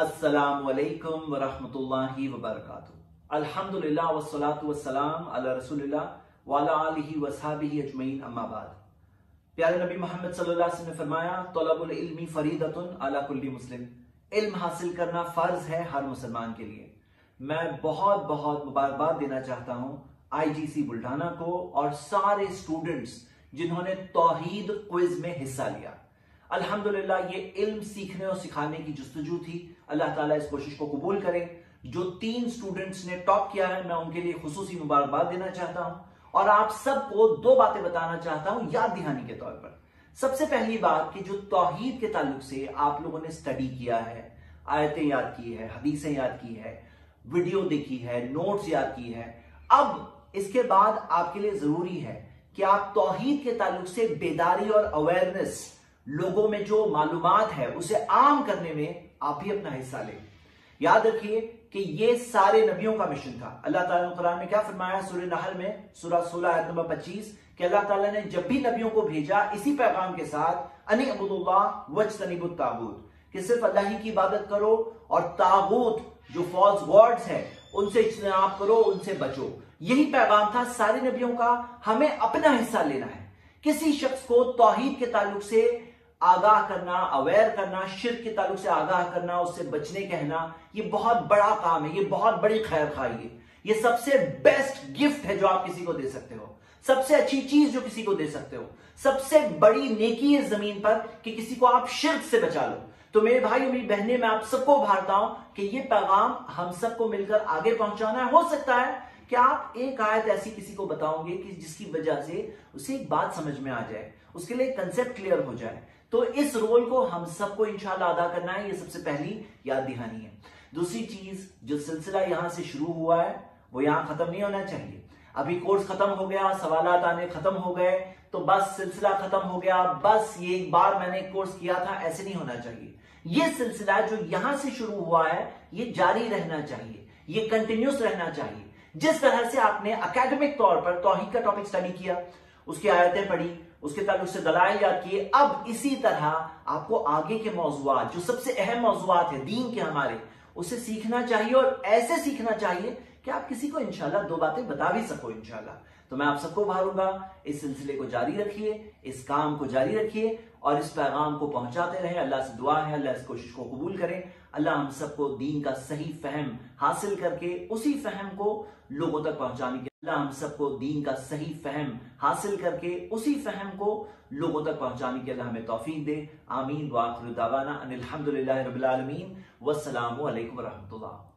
अस्सलामुअलैकुम वरहमतुल्लाहि वबरकातुहू अल्हम्दुलिल्लाह वस्सलातु वस्सलाम अला वाला आलिहि वसहाबिहि अजमईन प्यारे नबी मोहम्मद सल्लल्लाहु अलैहि वसल्लम ने फरमाया अला कुल्ली मुस्लिम. इल्म हासिल करना फ़र्ज़ है हर मुसलमान के लिए। मैं बहुत बहुत मुबारकबाद देना चाहता हूँ आईजीसी बुल्ढाना को और सारे स्टूडेंट्स जिन्होंने तोहीद क्विज में हिस्सा लिया। अल्हम्दुलिल्लाह, ये इल्म सीखने और सिखाने की जस्तजू थी। अल्लाह ताला इस कोशिश को कबूल करे। जो तीन स्टूडेंट्स ने टॉप किया है, मैं उनके लिए खसूसी मुबारकबाद देना चाहता हूँ। और आप सबको दो बातें बताना चाहता हूँ याद दिहानी के तौर पर। सबसे पहली बात कि जो तोहहीद के ताल्लुक से आप लोगों ने स्टडी किया है, आयतें याद की है, हदीसें याद की है वीडियो देखी है नोट्स याद की है, अब इसके बाद आपके लिए ज़रूरी है कि आप तोहीद के ताल्लुक से बेदारी और अवेयरनेस लोगों में जो मालूम है, उसे आम करने में आप भी अपना हिस्सा लें। याद रखिए कि ये सारे नबियों का मिशन था। अल्लाह ताला ने कुरान में क्या फरमाया? सूर्य नहल में सूरा 16 आयत नंबर 25 कि अल्लाह ताला ने जब भी नबियों को भेजा, इसी पैगाम के साथ, अनि अबुल्लाह वज ताबूत कि सिर्फ़ अल्लाह ही की इबादत करो और ताबूत जो फॉल्स गॉड्स है, उनसे इज्तनाब करो, उनसे बचो। यही पैगाम था सारे नबियों का। हमें अपना हिस्सा लेना है। किसी शख्स को तोहीद के ताल्लुक से आगाह करना अवेयर करना शिर के ताल्लुक से आगाह करना, उससे बचने कहना, ये बहुत बड़ा काम है, ये बहुत बड़ी खैर खाई है। ये सबसे बेस्ट गिफ्ट है जो आप किसी को दे सकते हो। सबसे अच्छी चीज़ जो किसी को दे सकते हो। सबसे बड़ी नेकी है ज़मीन पर कि किसी को आप शिरक से बचा लो। तो मेरे भाई, मेरी बहनें, मैं आप सबको भारता हूँ कि ये पैगाम हम सबको मिलकर आगे पहुंचाना है। हो सकता है कि आप एक आयत ऐसी किसी को बताओगे कि जिसकी वजह से उसे एक बात समझ में आ जाए, उसके लिए कंसेप्ट क्लियर हो जाए? तो इस रोल को हम सबको इंशाल्लाह अदा करना है, ये सबसे पहली याद दहानी है। दूसरी चीज़, जो सिलसिला यहाँ से शुरू हुआ है, वो यहाँ खत्म नहीं होना चाहिए। अभी कोर्स खत्म हो गया सवाल आने खत्म हो गए तो बस सिलसिला खत्म हो गया, बस ये एक बार मैंने कोर्स किया था, ऐसे नहीं होना चाहिए। ये सिलसिला जो यहाँ से शुरू हुआ है, ये जारी रहना चाहिए, ये कंटिन्यूस रहना चाहिए। जिस तरह से आपने अकेडमिक तौर पर तोहिद का टॉपिक स्टडी किया, उसकी आयतें पढ़ी, उसके तक उससे दलाल याद किए, अब इसी तरह आपको आगे के मौजूद जो सबसे अहम मौजूद है, दीन के हमारे, उसे सीखना चाहिए और ऐसे सीखना चाहिए कि आप किसी को इंशाल्लाह दो बातें बता भी सको इंशाल्लाह। तो मैं आप सबको भारूँगा इस सिलसिले को जारी रखिए, इस काम को जारी रखिए और इस पैगाम को पहुंचाते रहे। अल्लाह से दुआ है, अल्लाह इस कोशिश को कबूल करें। अल्लाह हम सबको दीन का सही फहम हासिल करके उसी फहम को लोगों तक पहुँचाने के अल्लाह हम सबको दीन का सही फहम हासिल करके उसी फहम को लोगों तक पहुँचाने के अल्लाह हमें तौफीक दे। आमीन वाखिर दावाना अनिल हम्दुलिल्लाहि रब्बिल आलमीन। अलैकुम वरहमतुल्लाह